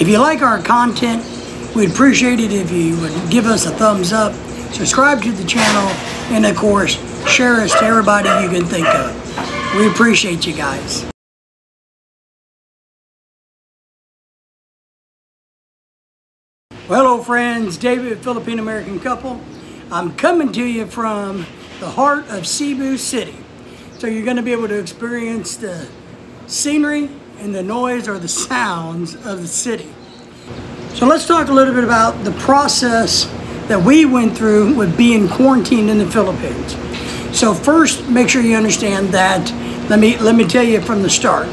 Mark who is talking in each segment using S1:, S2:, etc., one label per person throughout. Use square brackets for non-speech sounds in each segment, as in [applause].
S1: If you like our content, we'd appreciate it if you would give us a thumbs up, subscribe to the channel, and of course, share us to everybody you can think of. We appreciate you guys. Well, hello friends, David, Filipino American couple. I'm coming to you from the heart of Cebu City. So you're going to be able to experience the scenery and the noise or the sounds of the city. So let's talk a little bit about the process that we went through with being quarantined in the Philippines. So first, make sure you understand that, let me, let me tell you from the start.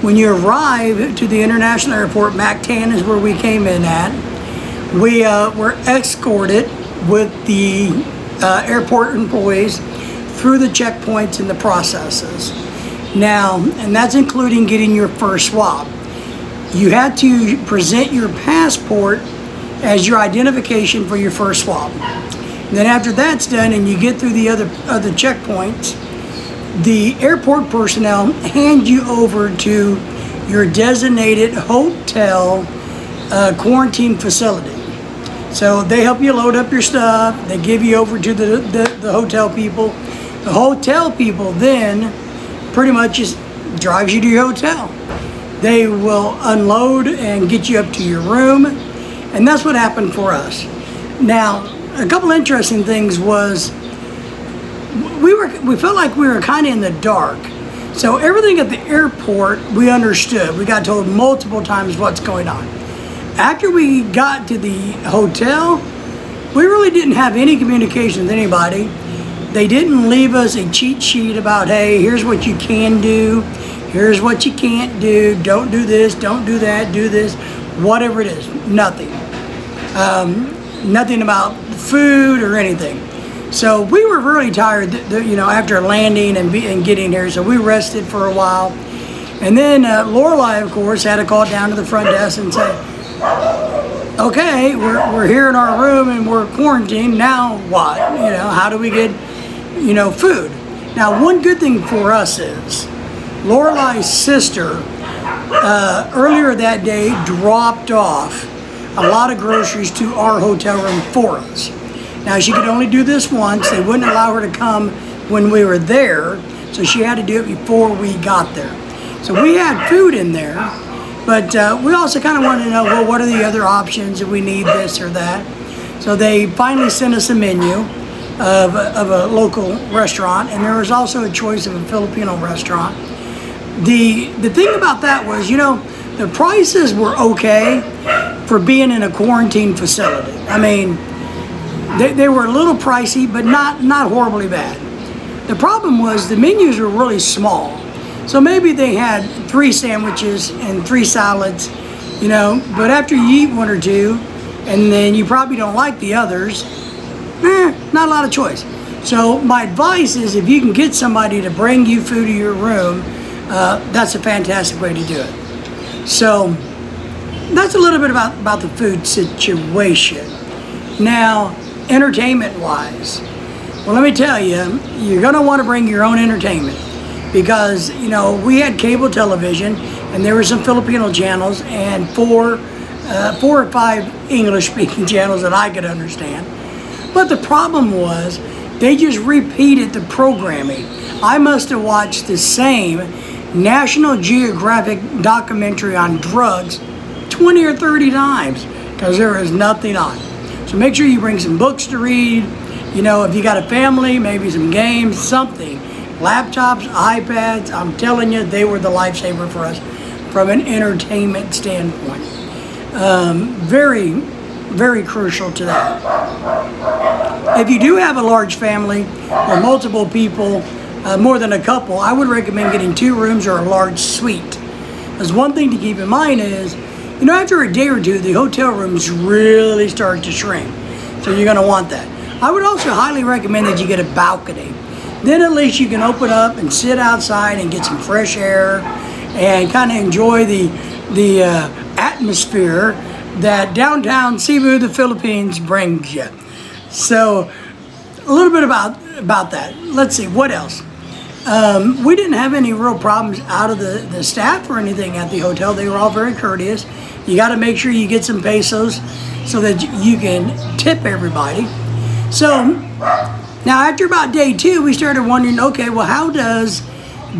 S1: When you arrive to the international airport, Mactan is where we came in at, we uh, were escorted with the uh, airport employees through the checkpoints and the processes. Now, and that's including getting your first swab. You had to present your passport as your identification for your first swab. And then after that's done and you get through the other other checkpoints, the airport personnel hand you over to your designated hotel uh, quarantine facility. So they help you load up your stuff. They give you over to the, the, the hotel people. The hotel people then pretty much just drives you to your hotel. They will unload and get you up to your room. And that's what happened for us. Now, a couple interesting things was we were we felt like we were kind of in the dark. So everything at the airport we understood. We got told multiple times what's going on. After we got to the hotel, we really didn't have any communication with anybody. They didn't leave us a cheat sheet about, hey, here's what you can do, here's what you can't do, don't do this, don't do that, do this, whatever it is, nothing. Um, nothing about food or anything. So we were really tired, you know, after landing and, be, and getting here. So we rested for a while. And then uh, Loriely, of course, had to call down to the front desk and say, okay, we're, we're here in our room and we're quarantined. Now what? You know, how do we get, you know, food? Now, one good thing for us is Loriely's sister uh, earlier that day dropped off a lot of groceries to our hotel room for us. Now, she could only do this once. They wouldn't allow her to come when we were there, so she had to do it before we got there. So we had food in there, but uh, we also kind of wanted to know, well, what are the other options if we need this or that? So they finally sent us a menu of, of a local restaurant, and there was also a choice of a Filipino restaurant. The, the thing about that was, you know, the prices were okay for being in a quarantine facility. I mean, they, they were a little pricey, but not, not horribly bad. The problem was the menus were really small. So maybe they had three sandwiches and three salads, you know, but after you eat one or two, and then you probably don't like the others, eh, not a lot of choice. So my advice is if you can get somebody to bring you food to your room, uh, that's a fantastic way to do it. So that's a little bit about, about the food situation. Now, entertainment wise, well, let me tell you, you're going to want to bring your own entertainment because you know we had cable television and there were some Filipino channels and four, uh, four or five English-speaking [laughs] channels that I could understand. But the problem was they just repeated the programming. I must have watched the same National Geographic documentary on drugs 20 or 30 times because there is nothing on. So make sure you bring some books to read. You know, if you got a family, maybe some games, something laptops, iPads, I'm telling you, they were the lifesaver for us from an entertainment standpoint. Um, very, very crucial to that. If you do have a large family or multiple people, uh, more than a couple, I would recommend getting two rooms or a large suite. Because one thing to keep in mind is, you know, after a day or two, the hotel rooms really start to shrink. So you're going to want that. I would also highly recommend that you get a balcony. Then at least you can open up and sit outside and get some fresh air and kind of enjoy the, the uh, atmosphere that downtown Cebu, the Philippines brings you. So a little bit about, about that. Let's see, what else? Um, we didn't have any real problems out of the, the staff or anything at the hotel. They were all very courteous. You got to make sure you get some pesos so that you can tip everybody. So now after about day two, we started wondering, okay, well, how does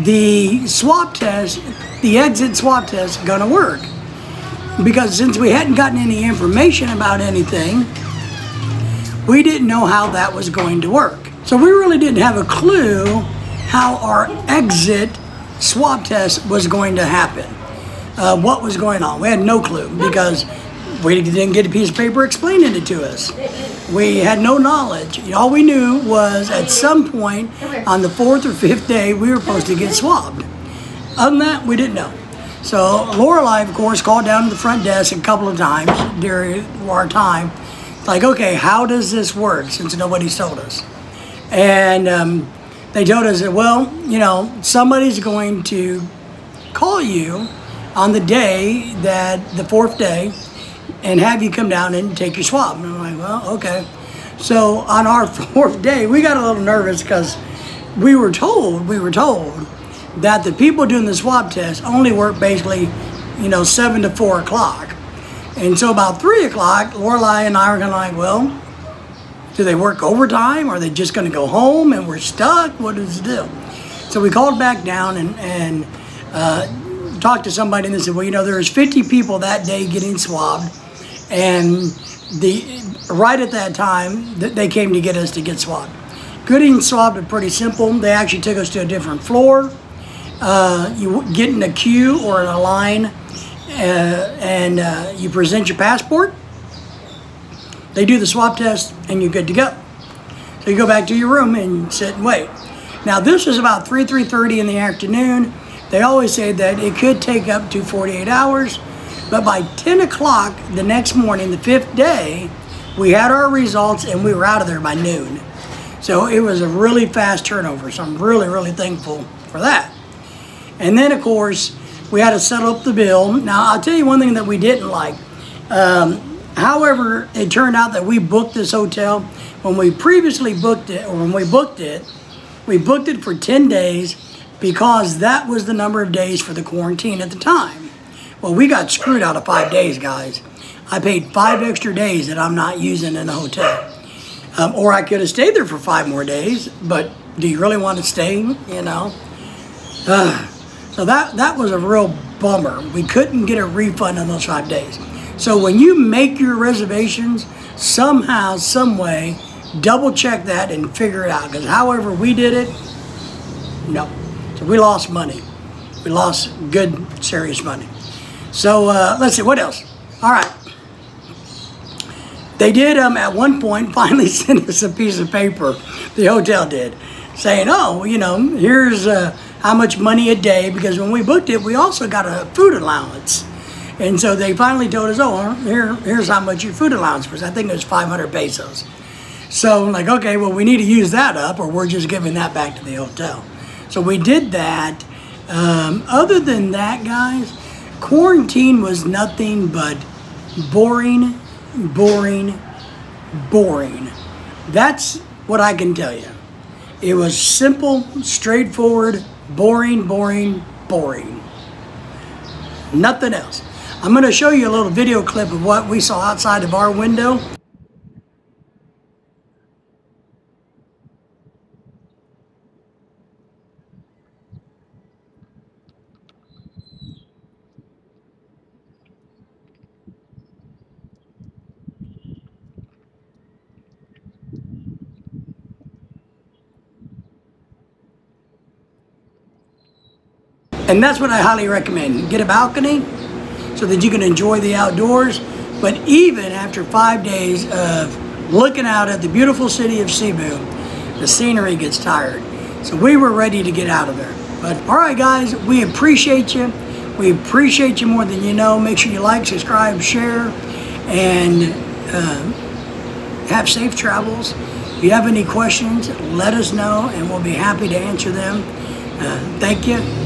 S1: the swab test, the exit swab test gonna work? Because since we hadn't gotten any information about anything, we didn't know how that was going to work. So we really didn't have a clue how our exit swab test was going to happen. Uh, what was going on? We had no clue because we didn't get a piece of paper explaining it to us. We had no knowledge. All we knew was at some point on the fourth or fifth day we were supposed to get swabbed. Other than that, we didn't know. So Loriely, of course, called down to the front desk a couple of times during our time. Like, okay, how does this work since nobody's told us? And um, they told us that, well, you know, somebody's going to call you on the day that the fourth day and have you come down and take your swab. And I'm like, well, okay. So on our [laughs] fourth day, we got a little nervous because we were told, we were told that the people doing the swab test only work basically, you know, seven to four o'clock. And so about three o'clock, Loriely and I were kind of like, well, do they work overtime? Are they just going to go home and we're stuck? What is the deal? So we called back down and, and uh, talked to somebody and they said, well, you know, there's 50 people that day getting swabbed. And the right at that time, they came to get us to get swabbed. Getting swabbed is pretty simple. They actually took us to a different floor. Uh, you get in a queue or in a line and uh, you present your passport they do the swab test and you're good to go. So you go back to your room and sit and wait. Now this is about 3, 3.30 in the afternoon. They always say that it could take up to 48 hours, but by 10 o'clock the next morning, the fifth day, we had our results and we were out of there by noon. So it was a really fast turnover. So I'm really, really thankful for that. And then of course, we had to settle up the bill. Now I'll tell you one thing that we didn't like. Um, However, it turned out that we booked this hotel when we previously booked it, or when we booked it, we booked it for 10 days because that was the number of days for the quarantine at the time. Well, we got screwed out of five days, guys. I paid five extra days that I'm not using in the hotel. Um, or I could have stayed there for five more days, but do you really want to stay, you know? Uh, so that, that was a real bummer. We couldn't get a refund on those five days. So when you make your reservations, somehow, some way, double check that and figure it out. Because however we did it, no. So we lost money. We lost good, serious money. So uh, let's see, what else? All right. They did, um, at one point, [laughs] finally send us a piece of paper, the hotel did, saying, oh, you know, here's uh, how much money a day, because when we booked it, we also got a food allowance. And so they finally told us, oh, here, here's how much your food allowance was. I think it was 500 pesos. So I'm like, okay, well, we need to use that up or we're just giving that back to the hotel. So we did that. Um, other than that, guys, quarantine was nothing but boring, boring, boring. That's what I can tell you. It was simple, straightforward, boring, boring, boring. Nothing else. I'm going to show you a little video clip of what we saw outside of our window. And that's what I highly recommend. Get a balcony, so that you can enjoy the outdoors. But even after five days of looking out at the beautiful city of Cebu, the scenery gets tired. So we were ready to get out of there. But all right, guys, we appreciate you. We appreciate you more than you know. Make sure you like, subscribe, share, and uh, have safe travels. If you have any questions, let us know, and we'll be happy to answer them. Uh, thank you,